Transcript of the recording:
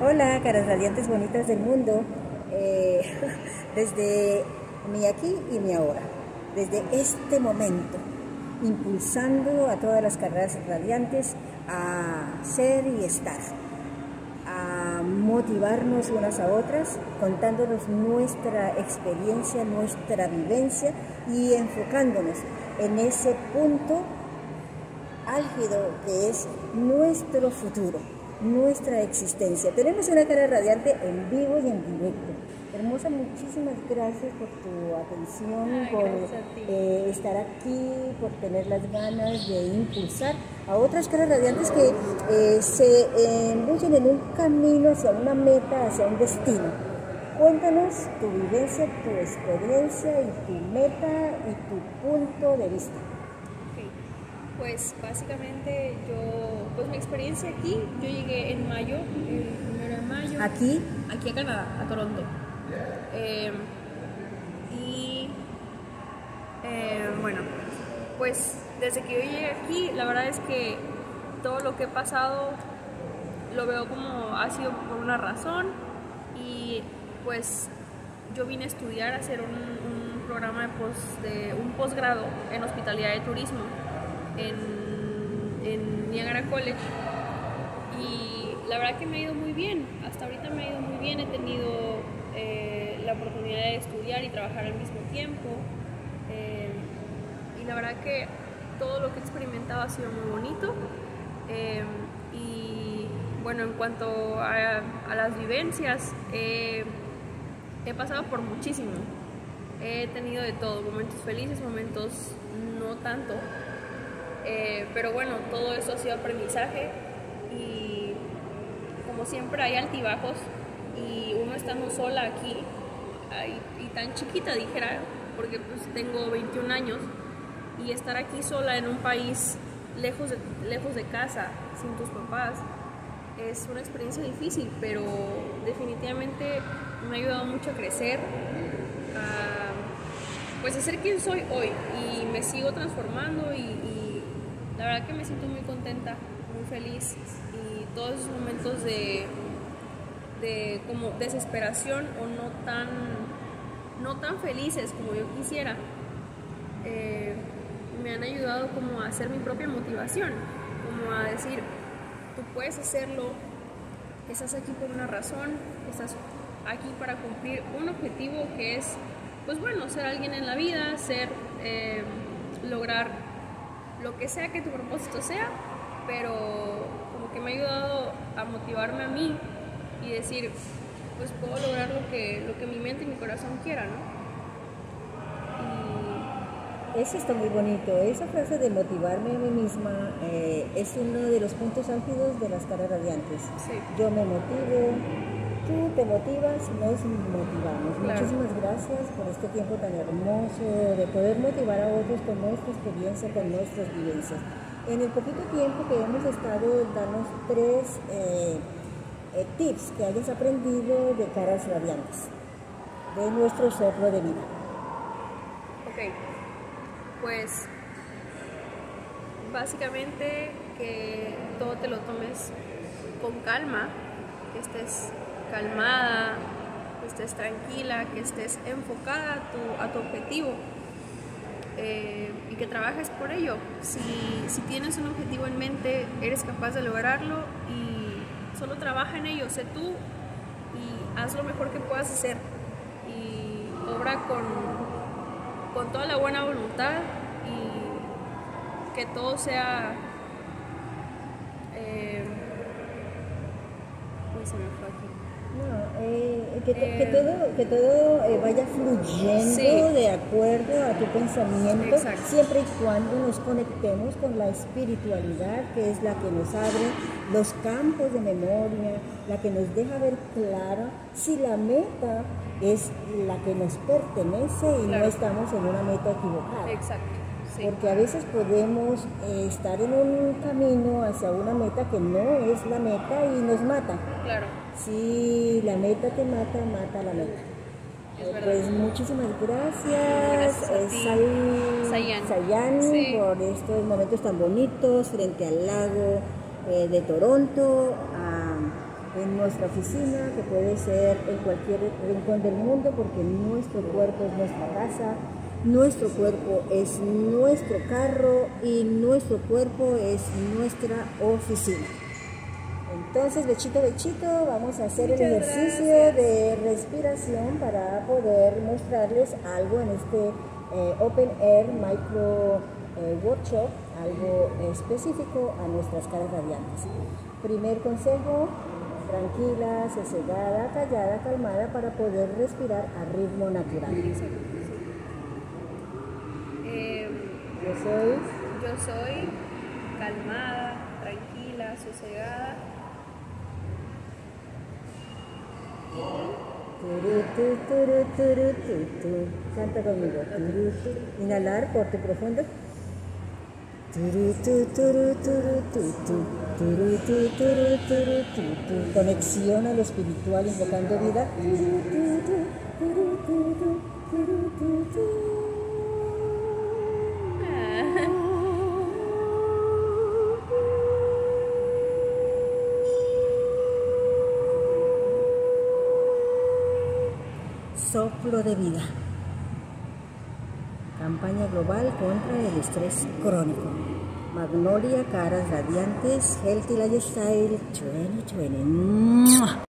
Hola, caras radiantes bonitas del mundo. Eh, desde mi aquí y mi ahora. Desde este momento. Impulsando a todas las caras radiantes a ser y estar. A motivarnos unas a otras, contándonos nuestra experiencia, nuestra vivencia y enfocándonos en ese punto álgido que es nuestro futuro, nuestra existencia. Tenemos una cara radiante en vivo y en directo. Hermosa, muchísimas gracias por tu atención, por eh, estar aquí, por tener las ganas de impulsar a otras caras radiantes que eh, se embullen en un camino hacia una meta, hacia un destino. Cuéntanos tu vivencia, tu experiencia y tu meta y tu punto de vista. Pues básicamente yo, pues mi experiencia aquí, yo llegué en mayo, el primero de mayo. ¿Aquí? Aquí a Canadá, a Toronto. Eh, y eh, bueno, pues desde que yo llegué aquí, la verdad es que todo lo que he pasado lo veo como ha sido por una razón y pues yo vine a estudiar, a hacer un, programa de, post, de un posgrado en hospitalidad de turismo en, Niagara College. Y la verdad que me ha ido muy bien, hasta ahorita me ha ido muy bien, he tenido eh, la oportunidad de estudiar y trabajar al mismo tiempo. Eh, y la verdad que todo lo que he experimentado ha sido muy bonito. Eh, y bueno, en cuanto a, las vivencias, he pasado por muchísimo. He tenido de todo, momentos felices, momentos no tanto. Eh, pero bueno, todo eso ha sido aprendizaje y como siempre hay altibajos y uno estando sola aquí y, tan chiquita dijera, porque pues tengo 21 años y estar aquí sola en un país lejos de, lejos de casa, sin tus papás, es una experiencia difícil, pero definitivamente me ha ayudado mucho a crecer, a, pues a ser quien soy hoy y me sigo transformando y la verdad que me siento muy contenta, muy feliz y todos esos momentos de, de como desesperación o no tan, no tan felices como yo quisiera, eh, me han ayudado como a hacer mi propia motivación, como a decir, tú puedes hacerlo, estás aquí por una razón, estás aquí para cumplir un objetivo que es, pues bueno, ser alguien en la vida, ser, eh, lograr lo que sea que tu propósito sea, pero como que me ha ayudado a motivarme a mí y decir, pues puedo lograr lo que, lo que mi mente y mi corazón quieran, ¿no? Eso está muy bonito. Esa frase de motivarme a mí misma eh, es uno de los puntos álgidos de las caras radiantes. Yo me motivo, tú te motivas, nos motivamos. Muchísimas gracias por este tiempo tan hermoso de poder motivar a otros con nuestra experiencia, con nuestras vivencias. En el poquito tiempo que hemos estado, danos tres eh, eh, tips que hayas aprendido de caras radiantes, de nuestro soplo de vida. Ok, pues básicamente que todo te lo tomes con calma, que estés calmada, que estés tranquila, que estés enfocada a tu, a tu objetivo eh, y que trabajes por ello. Si, si tienes un objetivo en mente, eres capaz de lograrlo y solo trabaja en ello, sé tú y haz lo mejor que puedas hacer y obra con, con toda la buena voluntad y que todo sea... Eh, se me fue aquí. Eh, que, eh, todo, que todo eh, vaya fluyendo de acuerdo a tu pensamiento, siempre y cuando nos conectemos con la espiritualidad, que es la que nos abre los campos de memoria, la que nos deja ver clara si la meta es la que nos pertenece y no estamos en una meta equivocada. Exacto. Porque a veces podemos estar en un camino hacia una meta que no es la meta y nos mata. Claro. Si la meta te mata, mata la meta. Pues muchísimas gracias, Sayan, por estos momentos tan bonitos frente al lago eh, de Toronto. en nuestra oficina, que puede ser en cualquier rincón del mundo, porque nuestro cuerpo es nuestra casa, nuestro cuerpo es nuestro carro y nuestro cuerpo es nuestra oficina. Entonces, bechito, bechito, vamos a hacer el ejercicio de respiración para poder mostrarles algo en este eh, Open Air Micro eh, Workshop, algo específico a nuestras caras radiantes. Primer consejo, tranquila, sosegada, callada, calmada para poder respirar a ritmo natural. Yo soy yo soy calmada, tranquila, sosegada. Canta conmigo. Inhalar, corte profundo. Conexión a lo espiritual, invocando vida. Soplo de vida. Campaña global contra el estrés crónico. Magnolia Caras Radiantes Healthy Lifestyle 2020. ¡Mua!